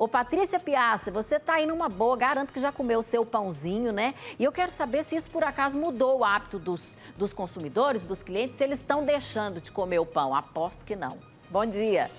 Ô, Patrícia Piazza, você tá aí numa boa, garanto que já comeu o seu pãozinho, né? E eu quero saber se isso por acaso mudou o hábito dos, dos consumidores, dos clientes, se eles estão deixando de comer o pão. Aposto que não. Bom dia.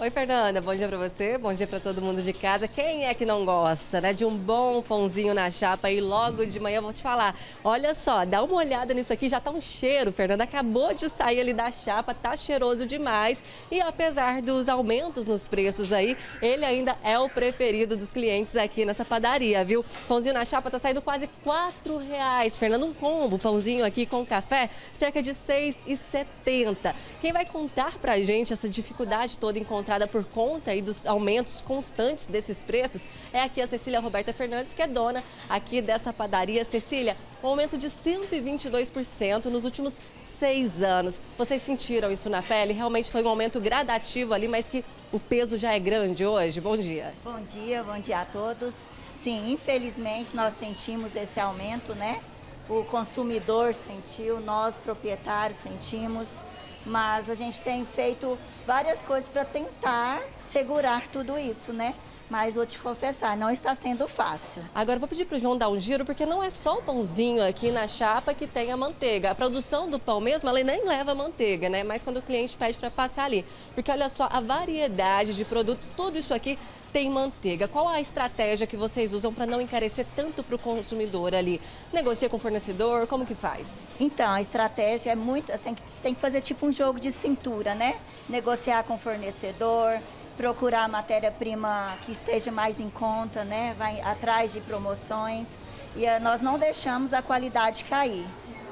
Oi, Fernanda, bom dia para você, bom dia para todo mundo de casa. Quem é que não gosta, né, de um bom pãozinho na chapa e logo de manhã eu vou te falar. Olha só, dá uma olhada nisso aqui, já tá um cheiro, Fernanda, acabou de sair ali da chapa, tá cheiroso demais. E apesar dos aumentos nos preços aí, ele ainda é o preferido dos clientes aqui nessa padaria, viu? Pãozinho na chapa tá saindo quase quatro reais, Fernanda, um combo, pãozinho aqui com café, cerca de seis e setenta. Quem vai contar pra gente essa dificuldade toda em por conta e dos aumentos constantes desses preços é aqui a Cecília Roberta Fernandes, que é dona aqui dessa padaria. Cecília, um aumento de 122% nos últimos seis anos. Vocês sentiram isso na pele? Realmente foi um aumento gradativo ali, mas que o peso já é grande hoje? Bom dia. Bom dia, bom dia a todos. Sim, infelizmente nós sentimos esse aumento, né? O consumidor sentiu, nós proprietários sentimos mas a gente tem feito várias coisas para tentar segurar tudo isso, né? Mas vou te confessar, não está sendo fácil. Agora vou pedir para o João dar um giro, porque não é só o pãozinho aqui na chapa que tem a manteiga. A produção do pão mesmo, ela nem leva manteiga, né? Mas quando o cliente pede para passar ali. Porque olha só, a variedade de produtos, tudo isso aqui tem manteiga. Qual a estratégia que vocês usam para não encarecer tanto para o consumidor ali? Negocia com o fornecedor? Como que faz? Então, a estratégia é muito. Tem que, tem que fazer tipo um jogo de cintura, né? Negociar com o fornecedor, procurar matéria-prima que esteja mais em conta, né? Vai atrás de promoções. E uh, nós não deixamos a qualidade cair.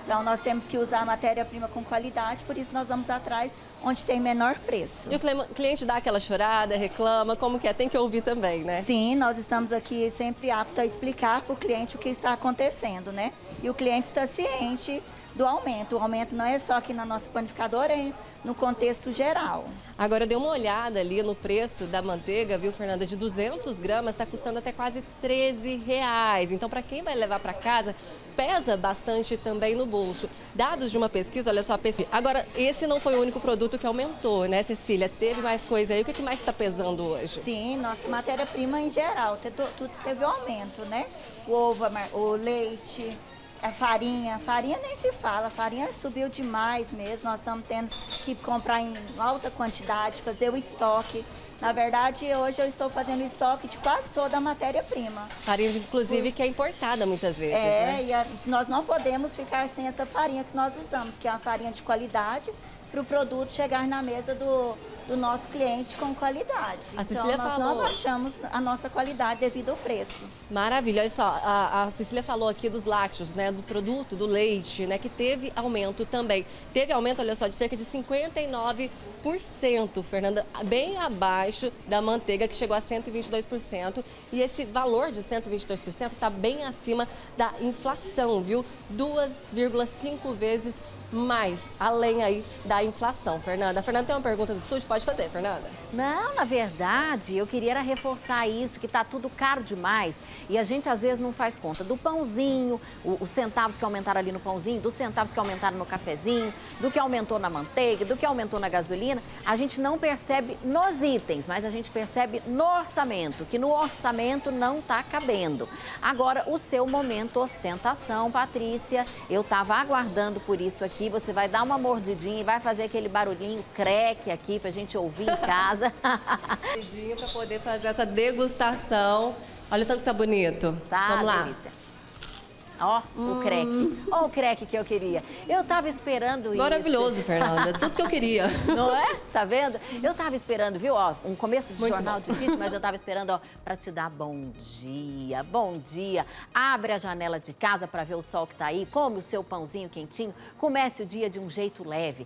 Então, nós temos que usar matéria-prima com qualidade, por isso nós vamos atrás onde tem menor preço. E o cliente dá aquela chorada, reclama, como que é? Tem que ouvir também, né? Sim, nós estamos aqui sempre aptos a explicar para o cliente o que está acontecendo, né? E o cliente está ciente do aumento. O aumento não é só aqui na nossa panificadora, é no contexto geral. Agora, eu dei uma olhada ali no preço da manteiga, viu, Fernanda? De 200 gramas está custando até quase 13 reais. Então, para quem vai levar para casa, pesa bastante também no bolso. Dados de uma pesquisa, olha só a pesquisa. Agora, esse não foi o único produto que aumentou, né, Cecília? Teve mais coisa aí. O que, que mais está pesando hoje? Sim, nossa matéria-prima em geral. Teve, teve um aumento, né? O ovo, o leite, a farinha, farinha nem se fala, farinha subiu demais mesmo, nós estamos tendo que comprar em alta quantidade, fazer o estoque. Na verdade, hoje eu estou fazendo estoque de quase toda a matéria-prima. Farinha, inclusive, que é importada muitas vezes, É, né? e a, nós não podemos ficar sem essa farinha que nós usamos, que é uma farinha de qualidade, para o produto chegar na mesa do, do nosso cliente com qualidade. A então, Cecília nós falou... não baixamos a nossa qualidade devido ao preço. Maravilha. Olha só, a, a, Cecília falou aqui dos lácteos, né, do produto, do leite, né, que teve aumento também. Teve aumento, olha só, de cerca de 59%, Fernanda, bem abaixo da manteiga, que chegou a 122%. E esse valor de 122% está bem acima da inflação, viu? 2,5 vezes mais, além aí da inflação. Fernanda, a Fernanda tem uma pergunta do estúdio? Pode fazer, Fernanda. Não, na verdade, eu queria reforçar isso, que está tudo caro demais e a gente às vezes não faz conta do pãozinho, os centavos que aumentaram ali no pãozinho, dos centavos que aumentaram no cafezinho, do que aumentou na manteiga, do que aumentou na gasolina. A gente não percebe nos itens, mas a gente percebe no orçamento, que no orçamento não está cabendo. Agora, o seu momento ostentação, Patrícia, eu estava aguardando por isso aqui você vai dar uma mordidinha e vai fazer aquele barulhinho creque aqui pra gente ouvir em casa. Pra poder fazer essa degustação. Olha o tanto que tá bonito. Tá, Vamos lá. Delícia. Ó, hum. o creque. Ó, o creque que eu queria. Eu tava esperando isso. Maravilhoso, Fernanda. Tudo que eu queria. Não é? Tá vendo? Eu tava esperando, viu? Ó, um começo de Muito jornal bom. difícil, mas eu tava esperando, ó, pra te dar bom dia. Bom dia. Abre a janela de casa para ver o sol que tá aí. Come o seu pãozinho quentinho. Comece o dia de um jeito leve.